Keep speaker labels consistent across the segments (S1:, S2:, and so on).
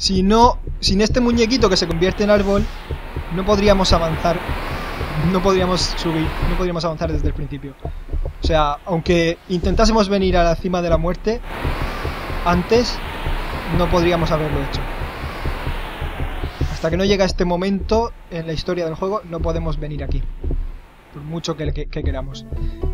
S1: Si no, sin este muñequito que se convierte en árbol, no podríamos avanzar. No podríamos subir, no podríamos avanzar desde el principio. O sea, aunque intentásemos venir a la cima de la muerte, antes no podríamos haberlo hecho. Hasta que no llega este momento en la historia del juego, no podemos venir aquí. Por mucho que, que, que queramos.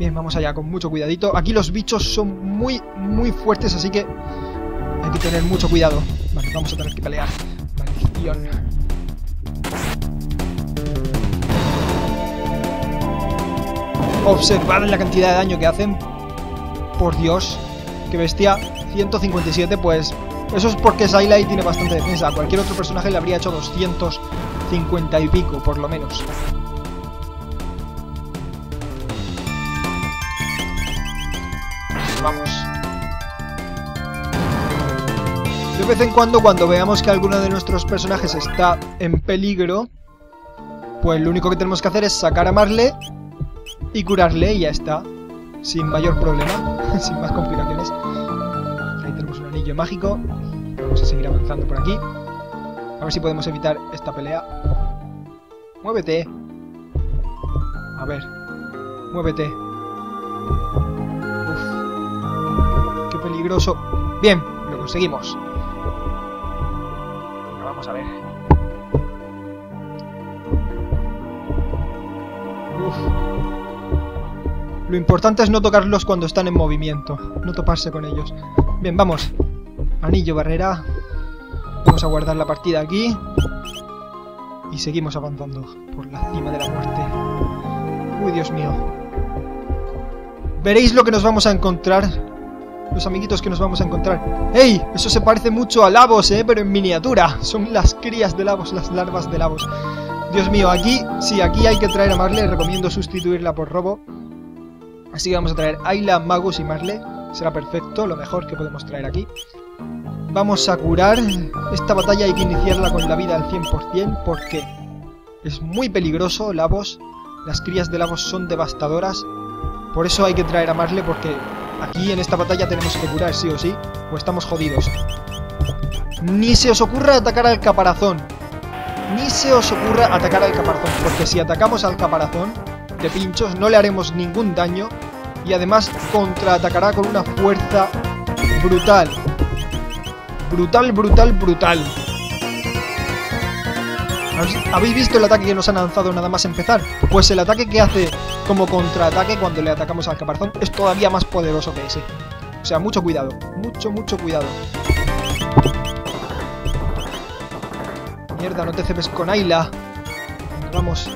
S1: Bien, vamos allá, con mucho cuidadito. Aquí los bichos son muy, muy fuertes, así que hay que tener mucho cuidado. Vale, vamos a tener que pelear. Maldición. Observad la cantidad de daño que hacen. Por Dios. Qué bestia. 157, pues... Eso es porque Sailai tiene bastante defensa. Cualquier otro personaje le habría hecho 250 y pico, por lo menos. Vez en cuando, cuando veamos que alguno de nuestros personajes está en peligro, pues lo único que tenemos que hacer es sacar a Marle y curarle y ya está. Sin mayor problema, sin más complicaciones. Ahí tenemos un anillo mágico. Vamos a seguir avanzando por aquí. A ver si podemos evitar esta pelea. Muévete. A ver. Muévete. Uf. Qué peligroso. Bien, lo conseguimos. Vamos a ver. Lo importante es no tocarlos cuando están en movimiento, no toparse con ellos. Bien, vamos. Anillo barrera. Vamos a guardar la partida aquí. Y seguimos avanzando por la cima de la muerte. Uy, Dios mío. Veréis lo que nos vamos a encontrar. Los amiguitos que nos vamos a encontrar. ¡Ey! Eso se parece mucho a Lavos, ¿eh? Pero en miniatura. Son las crías de Lavos, las larvas de Lavos. Dios mío, aquí... Sí, aquí hay que traer a Marle. Recomiendo sustituirla por Robo. Así que vamos a traer Ayla, Magus y Marle. Será perfecto, lo mejor que podemos traer aquí. Vamos a curar. Esta batalla hay que iniciarla con la vida al 100% porque es muy peligroso, Lavos. Las crías de Lavos son devastadoras. Por eso hay que traer a Marle porque aquí en esta batalla tenemos que curar sí o sí. O estamos jodidos. Ni se os ocurra atacar al caparazón. Ni se os ocurra atacar al caparazón. Porque si atacamos al caparazón de pinchos no le haremos ningún daño. Y además contraatacará con una fuerza brutal. Brutal, brutal, brutal. ¿Habéis visto el ataque que nos han lanzado nada más empezar? Pues el ataque que hace como contraataque cuando le atacamos al caparazón es todavía más poderoso que ese. O sea, mucho cuidado. Mucho, mucho cuidado. Mierda, no te cepes con Ayla. Vamos.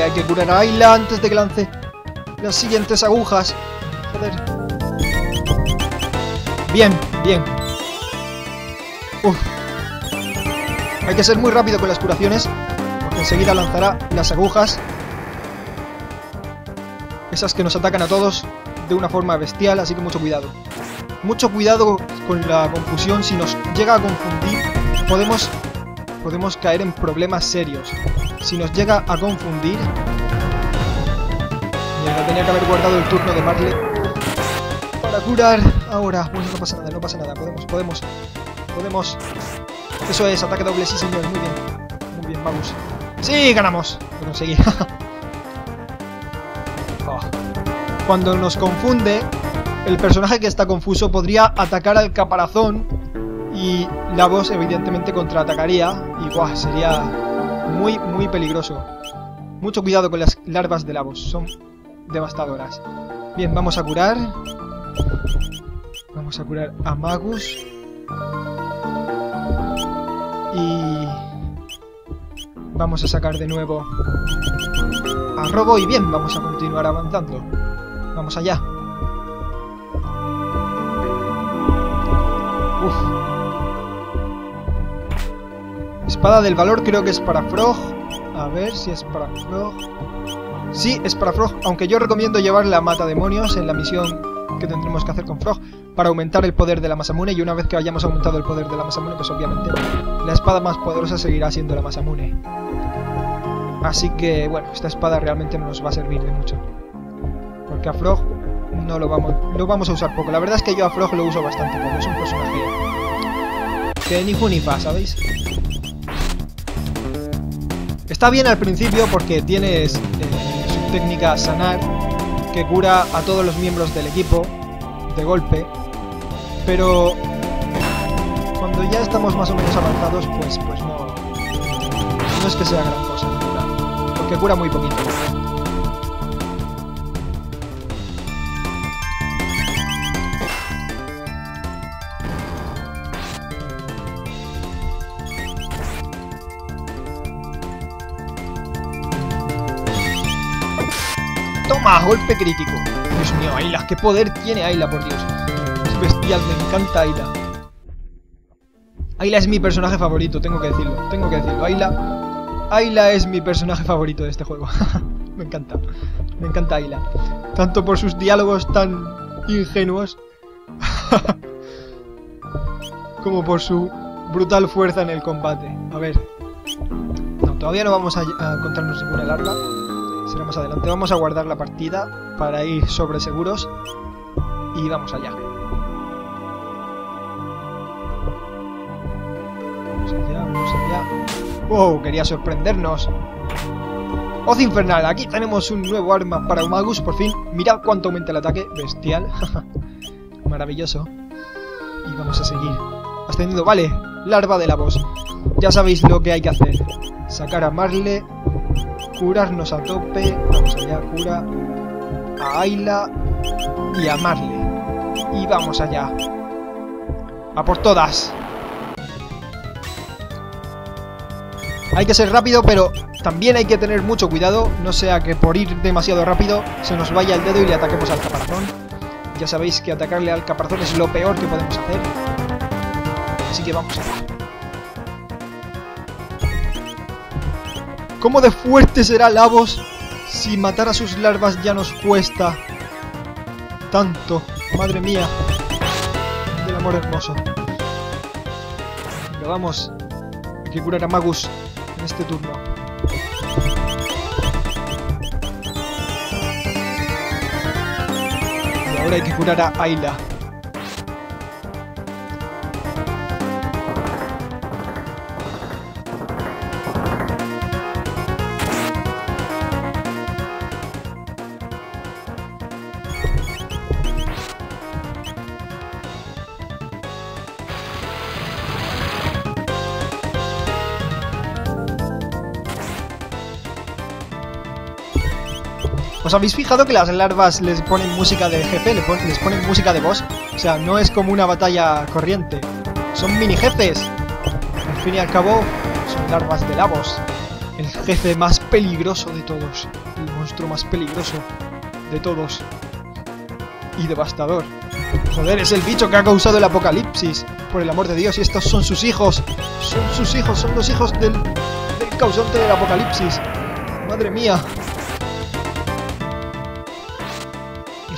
S1: Hay que curar a Ayla antes de que lance las siguientes agujas. Joder. Bien, bien. Uf. Hay que ser muy rápido con las curaciones, porque enseguida lanzará las agujas. Esas que nos atacan a todos de una forma bestial, así que mucho cuidado. Mucho cuidado con la confusión, si nos llega a confundir, podemos, podemos caer en problemas serios. Si nos llega a confundir... Mira, tenía que haber guardado el turno de Marle para curar ahora. Bueno, no pasa nada, no pasa nada. Podemos, podemos, podemos. Eso es, ataque doble, sí señor, muy bien. Muy bien, vamos. ¡Sí, ganamos! Lo conseguí. oh. Cuando nos confunde, el personaje que está confuso podría atacar al caparazón y la voz evidentemente contraatacaría y guau, sería muy, muy peligroso. Mucho cuidado con las larvas de Lavos, son devastadoras. Bien, vamos a curar. Vamos a curar a Magus. Y... Vamos a sacar de nuevo a Robo y bien, vamos a continuar avanzando. Vamos allá. Uf. Espada del valor creo que es para Frog. A ver si es para Frog. Sí, es para Frog, aunque yo recomiendo llevar la mata demonios en la misión que tendremos que hacer con Frog. para aumentar el poder de la Masamune y una vez que hayamos aumentado el poder de la Masamune, pues obviamente la espada más poderosa seguirá siendo la Masamune. Así que, bueno, esta espada realmente no nos va a servir de mucho. Porque a Frog no lo vamos, lo vamos a usar poco. La verdad es que yo a Frog lo uso bastante poco, es un personaje que ni fu ni fa, ¿sabéis? Está bien al principio porque tienes eh, su técnica sanar que cura a todos los miembros del equipo de golpe, pero cuando ya estamos más o menos avanzados, pues, pues no, no es que sea gran cosa, porque cura muy poquito. Golpe crítico. Dios mío, Ayla, qué poder tiene Ayla, por Dios. Es bestial, me encanta Ayla. Ayla es mi personaje favorito, tengo que decirlo. Tengo que decirlo. Ayla. Ayla es mi personaje favorito de este juego. me encanta. Me encanta Ayla. Tanto por sus diálogos tan ingenuos. como por su brutal fuerza en el combate. A ver. No, todavía no vamos a, a encontrarnos ninguna larga será más adelante. Vamos a guardar la partida para ir sobre seguros y vamos allá. Vamos allá, vamos allá. ¡Wow! Quería sorprendernos. Hoz infernal, aquí tenemos un nuevo arma para Magus, por fin. Mirad cuánto aumenta el ataque, bestial. Maravilloso. Y vamos a seguir. Ascendiendo, vale. Larva de la voz. Ya sabéis lo que hay que hacer. Sacar a Marle curarnos a tope. Vamos allá, cura a Ayla y a Marley. Y vamos allá. A por todas. Hay que ser rápido, pero también hay que tener mucho cuidado, no sea que por ir demasiado rápido se nos vaya el dedo y le ataquemos al caparazón. Ya sabéis que atacarle al caparazón es lo peor que podemos hacer. Así que vamos allá. ¿Cómo de fuerte será Lavos si matar a sus larvas ya nos cuesta tanto? Madre mía, del amor hermoso. Pero vamos, hay que curar a Magus en este turno. Y ahora hay que curar a Ayla. ¿Os habéis fijado que las larvas les ponen música de jefe? Les ponen música de boss. O sea, no es como una batalla corriente. Son mini jefes. Al fin y al cabo, son larvas de Lavos. El jefe más peligroso de todos. El monstruo más peligroso de todos. Y devastador. Joder, es el bicho que ha causado el apocalipsis. Por el amor de Dios, y estos son sus hijos. Son sus hijos, son los hijos del, del causante del apocalipsis. Madre mía.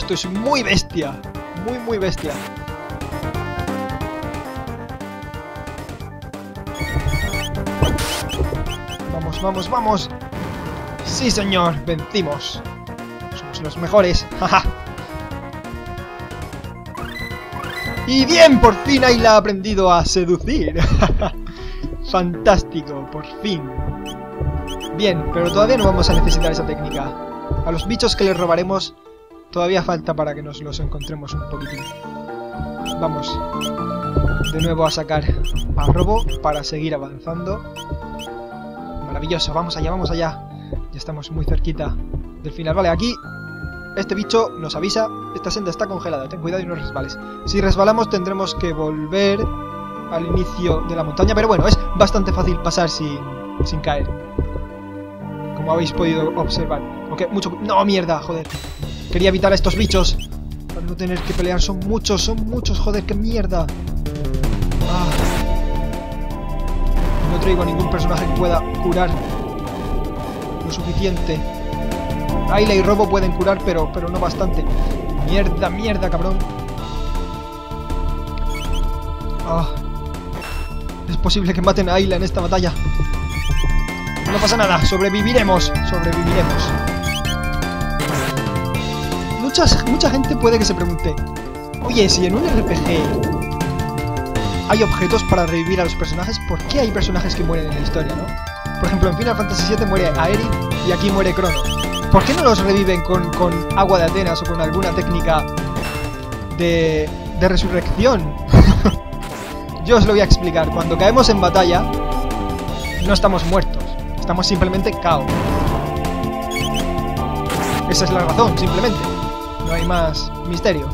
S1: Esto es muy bestia. Muy, muy bestia. Vamos, vamos, vamos. Sí, señor. Vencimos. Somos los mejores. y bien, por fin Ayla ha aprendido a seducir. Fantástico, por fin. Bien, pero todavía no vamos a necesitar esa técnica. A los bichos que les robaremos Todavía falta para que nos los encontremos un poquitín. Vamos de nuevo a sacar a Robo para seguir avanzando. Maravilloso, vamos allá, vamos allá. Ya estamos muy cerquita del final. Vale, aquí este bicho nos avisa. Esta senda está congelada, ten cuidado y no resbales. Si resbalamos tendremos que volver al inicio de la montaña. Pero bueno, es bastante fácil pasar sin, sin caer. Como habéis podido observar. Aunque mucho... ¡No, mierda! Joder. Quería evitar a estos bichos. Para no tener que pelear. Son muchos, son muchos. Joder, qué mierda. Ah. No traigo ningún personaje que pueda curar lo suficiente. Ayla y Robo pueden curar, pero, pero no bastante. Mierda, mierda, cabrón. Ah. Es posible que maten a Ayla en esta batalla. No pasa nada, sobreviviremos, sobreviviremos. Muchas, mucha gente puede que se pregunte, oye, si en un RPG hay objetos para revivir a los personajes, ¿por qué hay personajes que mueren en la historia, no? Por ejemplo, en Final Fantasy VII muere Aerith y aquí muere Crono. ¿Por qué no los reviven con, con agua de Atenas o con alguna técnica de, de resurrección? Yo os lo voy a explicar. Cuando caemos en batalla, no estamos muertos. Estamos simplemente KO. Esa es la razón, simplemente. No hay más misterio.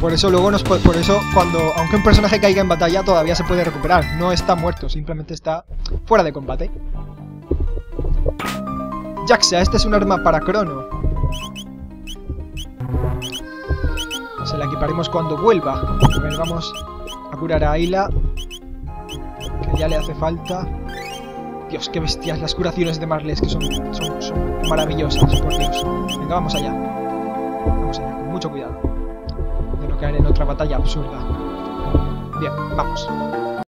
S1: por eso luego nos por eso cuando aunque un personaje caiga en batalla todavía se puede recuperar, no está muerto, simplemente está fuera de combate. Jaxa, este es un arma para Crono. Se la equiparemos cuando vuelva. A ver, vamos a curar a Ayla. Que ya le hace falta. Dios, qué bestias las curaciones de Marles, que son, son, son maravillosas, por Dios. Venga, vamos allá. Vamos allá, con mucho cuidado. De no caer en otra batalla absurda. Bien, vamos.